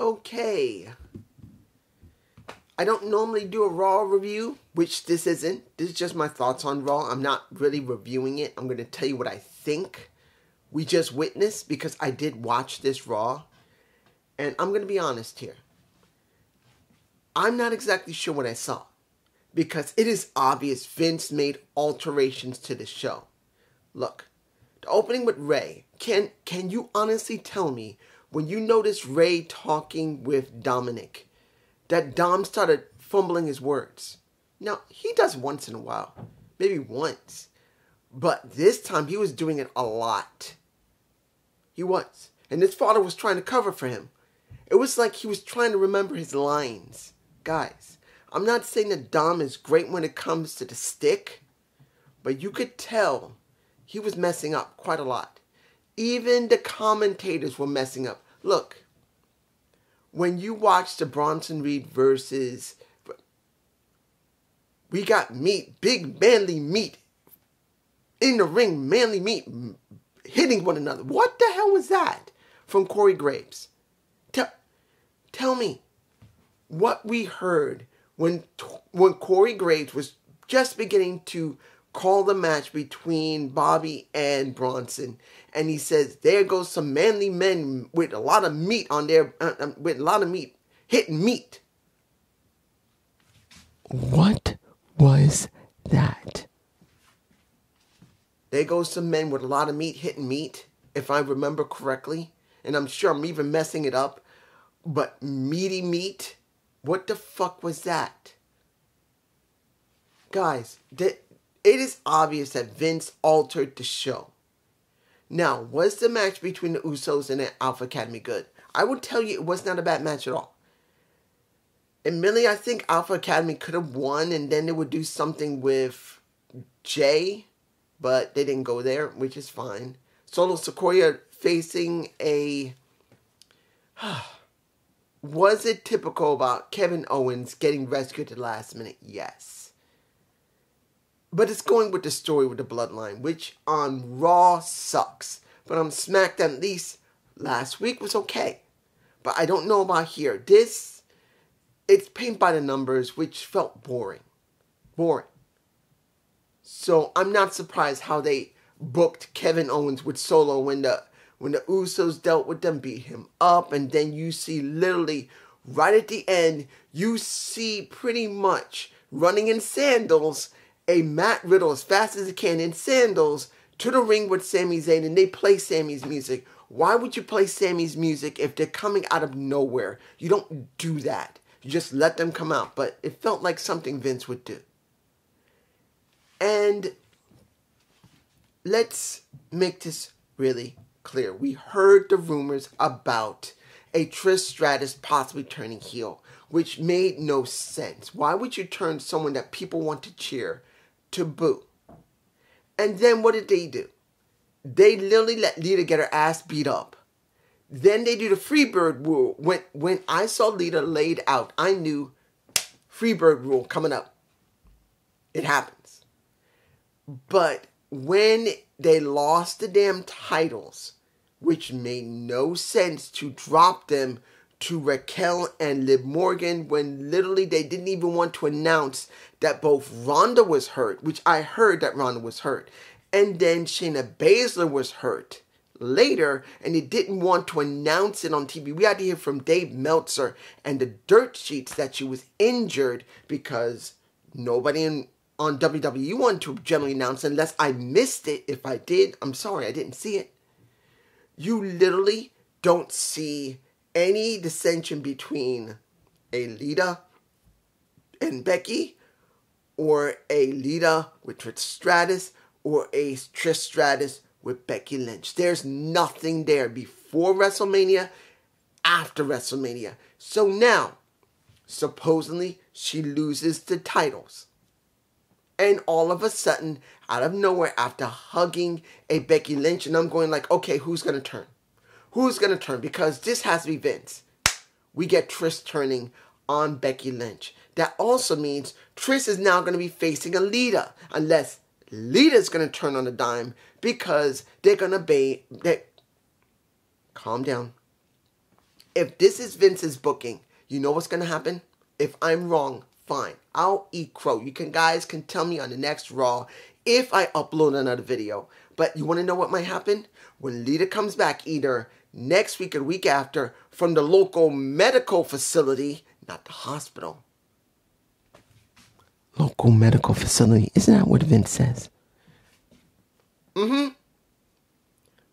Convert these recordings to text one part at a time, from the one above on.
Okay. I don't normally do a Raw review, which this isn't. This is just my thoughts on Raw. I'm not really reviewing it. I'm going to tell you what I think we just witnessed because I did watch this Raw. And I'm going to be honest here. I'm not exactly sure what I saw because it is obvious Vince made alterations to the show. Look, the opening with Rey. Can can you honestly tell me when you noticed Rey talking with Dominik that Dom started fumbling his words? Now, he does once in a while, maybe once. But this time he was doing it a lot. He was. And his father was trying to cover for him. It was like he was trying to remember his lines. Guys, I'm not saying that Dom is great when it comes to the stick, but you could tell he was messing up quite a lot. Even the commentators were messing up. Look, when you watch the Bronson Reed versus we got meat, big manly meat in the ring, manly meat hitting one another. What the hell was that from Corey Graves? Tell, tell me what we heard when when Corey Graves was just beginning to call the match between Bobby and Bronson, and he says, "There goes some manly men with a lot of meat on their uh, um, with a lot of meat hitting meat." What was that? There goes some men with a lot of meat hitting meat, if I remember correctly, and I'm sure I'm even messing it up. But meaty meat, what the fuck was that? Guys, it is obvious that Vince altered the show. Now, was the match between the Usos and the Alpha Academy good? I would tell you it was not a bad match at all. And Admittedly, I think Alpha Academy could have won and then they would do something with Jay, but they didn't go there, which is fine. Solo Sikoa facing a. was it typical about Kevin Owens getting rescued at the last minute? Yes. But it's going with the story with the bloodline, which on Raw sucks. But on SmackDown, at least last week was okay. But I don't know about here. This, it's paint by the numbers, which felt boring. Boring. So I'm not surprised how they booked Kevin Owens with Solo when the when the Usos dealt with them, beat him up, and then you see literally right at the end, you see pretty much running in sandals a Matt Riddle as fast as he can in sandals to the ring with Sami Zayn and they play Sami's music. Why would you play Sami's music if they're coming out of nowhere? You don't do that. You just let them come out. But it felt like something Vince would do. And let's make this really clear. We heard the rumors about a Trish Stratus possibly turning heel, which made no sense. Why would you turn someone that people want to cheer to boo. And then what did they do? They literally let Lita get her ass beat up. Then they do the Freebird rule. When when I saw Lita laid out, I knew Freebird rule coming up. It happens. But when they lost the damn titles, which made no sense to drop them to Raquel and Liv Morgan when literally they didn't even want to announce that both Ronda was hurt, which I heard that Ronda was hurt, and then Shayna Baszler was hurt later, and they didn't want to announce it on TV. We had to hear from Dave Meltzer and the dirt sheets that she was injured because nobody in, on WWE wanted to generally announce unless I missed it. If I did, I'm sorry, I didn't see it. You literally don't see any dissension between a Lita and Becky, or a Lita with Trish Stratus, or a Trish Stratus with Becky Lynch. There's nothing there before WrestleMania, after WrestleMania. So now, supposedly, she loses the titles. And all of a sudden, out of nowhere, after hugging a Becky Lynch, and I'm going like, okay, who's gonna turn? Who's going to turn? Because this has to be Vince. We get Trish turning on Becky Lynch. That also means Trish is now going to be facing a Lita, unless Lita's going to turn on a dime because they're going to be. They, calm down. if this is Vince's booking, you know what's gonna happen? If I'm wrong, fine. I'll eat crow. You can guys can tell me on the next Raw if I upload another video. But you wanna know what might happen? When Lita comes back either next week or week after from the local medical facility, not the hospital. Local medical facility. Isn't that what Vince says? Mm-hmm.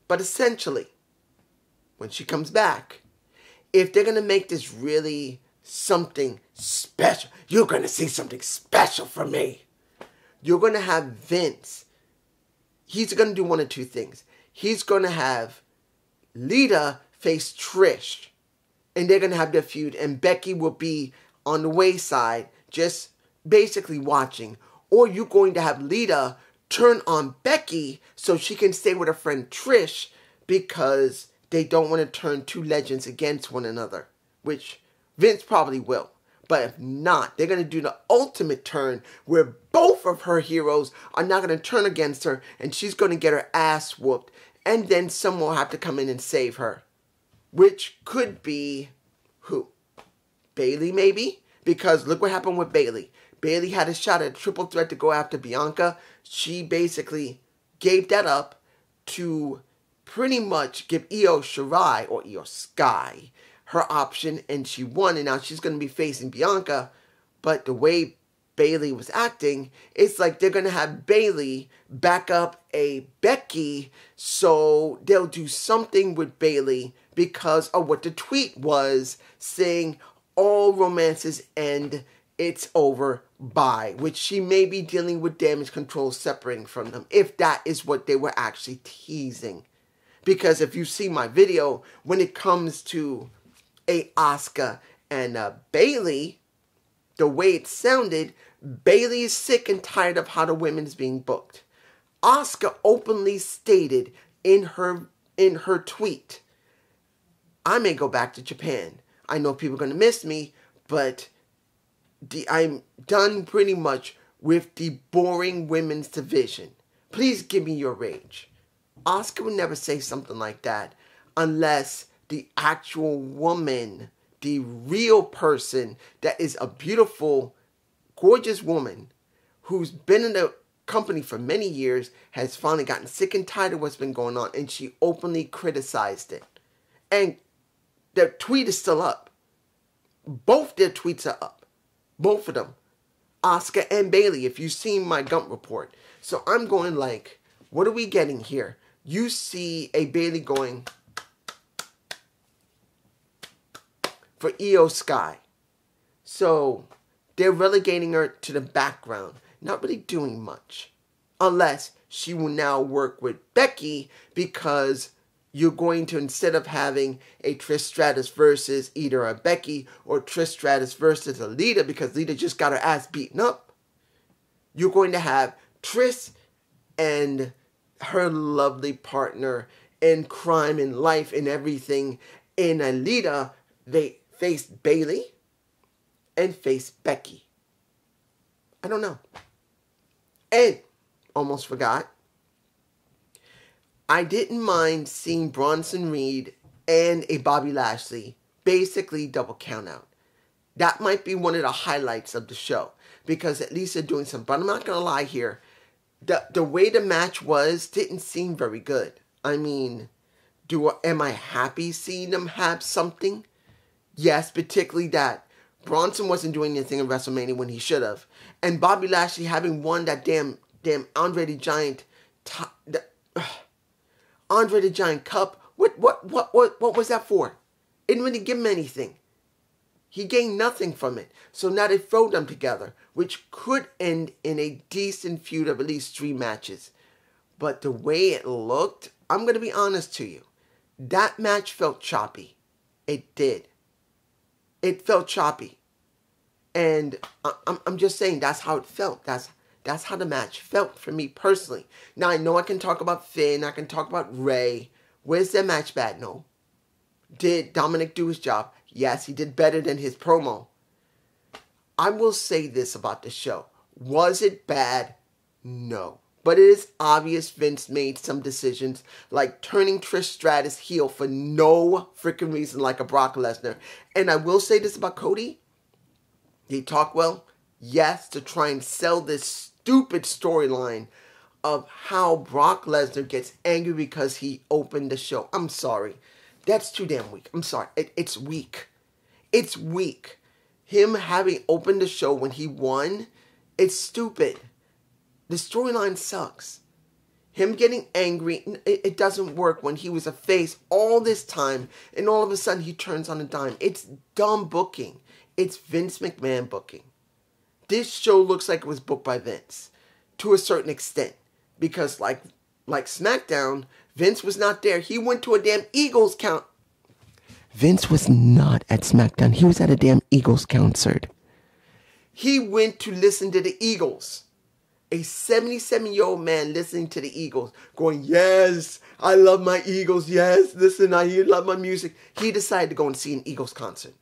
But essentially, when she comes back, if they're gonna make this really something special, you're gonna see something special from me. You're gonna have Vince. He's gonna do one of two things. He's gonna have Lita face Trish, and they're gonna have their feud, and Becky will be on the wayside, just basically watching. Or you're going to have Lita turn on Becky so she can stay with her friend Trish because they don't want to turn two legends against one another, which Vince probably will. But if not, they're going to do the ultimate turn where both of her heroes are not going to turn against her and she's going to get her ass whooped. And then someone will have to come in and save her. Which could be who? Bayley, maybe? Because look what happened with Bayley. Bayley had a shot at a triple threat to go after Bianca. She basically gave that up to pretty much give Io Shirai or Iyo Sky her option, and she won. And now she's going to be facing Bianca. But the way Bayley was acting, it's like they're to have Bayley back up a Becky, so they'll do something with Bayley because of what the tweet was saying all romances end it's over by, which she may be dealing with damage control separating from them, if that is what they were actually teasing. Because if you see my video, when it comes to a Asuka and uh, Bayley, the way it sounded, Bayley is sick and tired of how the women's being booked. Asuka openly stated in her in her tweet, I may go back to Japan. I know people are gonna miss me, but the, I'm done pretty much with the boring women's division. Please give me your rage. Asuka would never say something like that unless the actual woman, the real person that is a beautiful, gorgeous woman who's been in the company for many years has finally gotten sick and tired of what's been going on and she openly criticized it. And their tweet is still up. Both their tweets are up. Both of them. Asuka and Bayley, if you've seen my Gump report. So I'm going like, what are we getting here? You see a Bayley going for Iyo Sky. So they're relegating her to the background, not really doing much. Unless she will now work with Becky because you're going to instead of having a Trish Stratus versus either a Becky or Trish Stratus versus a Lita because Lita just got her ass beaten up, you're going to have Trish and her lovely partner in crime and life and everything in a Lita. They face Bayley and face Becky. I don't know. And almost forgot I didn't mind seeing Bronson Reed and a Bobby Lashley basically double count out. That might be one of the highlights of the show because at least they're doing some. But I'm not gonna lie here, the the way the match was didn't seem very good. I mean, do am I happy seeing them have something? Yes, particularly that Bronson wasn't doing anything in WrestleMania when he should have, and Bobby Lashley having won that damn damn Andre the Giant. T- the, uh, Andre the Giant Cup. What what what what what was that for? It didn't really give him anything. He gained nothing from it. So now they throw them together, which could end in a decent feud of at least three matches. But the way it looked, I'm going to be honest to you. That match felt choppy. It did. It felt choppy. And I'm, I'm just saying that's how it felt. That's that's how the match felt for me personally. Now I know I can talk about Finn, I can talk about Rey. Where's their match bad? No. Did Dominik do his job? Yes, he did better than his promo. I will say this about the show. Was it bad? No. But it is obvious Vince made some decisions, like turning Trish Stratus heel for no freaking reason, like a Brock Lesnar. And I will say this about Cody. He talked well, yes, to try and sell this stupid storyline of how Brock Lesnar gets angry because he opened the show. I'm sorry. That's too damn weak. I'm sorry. It, it's weak. It's weak. Him having opened the show when he won, it's stupid. The storyline sucks. Him getting angry, it, it doesn't work when he was a face all this time and all of a sudden he turns on a dime. It's dumb booking. It's Vince McMahon booking. This show looks like it was booked by Vince to a certain extent because like like SmackDown, Vince was not there. He went to a damn Eagles count. Vince was not at SmackDown. He was at a damn Eagles concert. He went to listen to the Eagles. A 77 year old man listening to the Eagles, going, Yes, I love my Eagles. Yes, listen, I love my music. He decided to go and see an Eagles concert.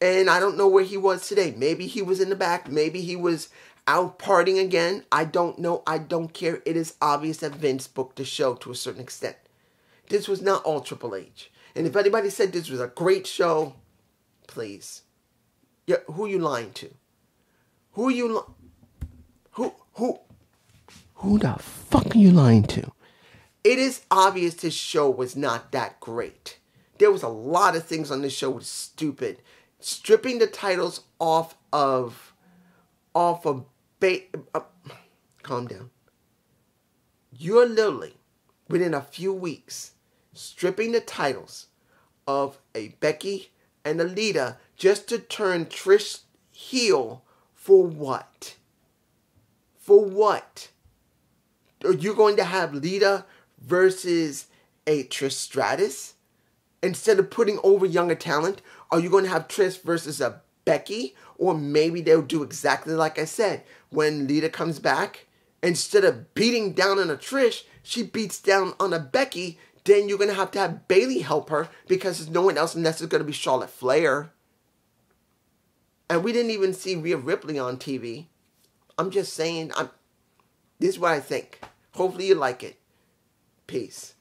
And I don't know where he was today. Maybe he was in the back. Maybe he was out partying again. I don't know. I don't care. It is obvious that Vince booked the show to a certain extent. This was not all Triple H. And if anybody said this was a great show, please. Yeah, who are you lying to? Who you who who Who the fuck are you lying to? it is obvious this show was not that great. There was a lot of things on this show was stupid. Stripping the titles off of off of ba- uh, calm down. You're literally within a few weeks stripping the titles of a Becky and a Lita just to turn Trish heel for what? For what? Are you going to have Lita versus a Trish Stratus? Instead of putting over younger talent, are you going to have Trish versus a Becky? Or maybe they'll do exactly like I said. When Lita comes back, instead of beating down on a Trish, she beats down on a Becky. Then you're going to have to have Bayley help her because there's no one else unless it's going to be Charlotte Flair. And we didn't even see Rhea Ripley on TV. I'm just saying, I'm, this is what I think. Hopefully you like it. Peace.